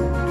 you.